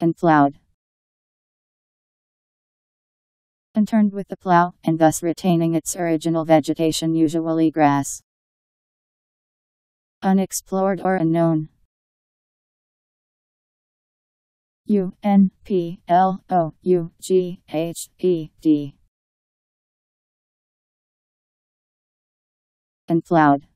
unploughed. And turned with the plow, and thus retaining its original vegetation usually grass. Unexplored or unknown. U N P L O U G H E D. Unploughed.